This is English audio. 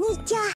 にちは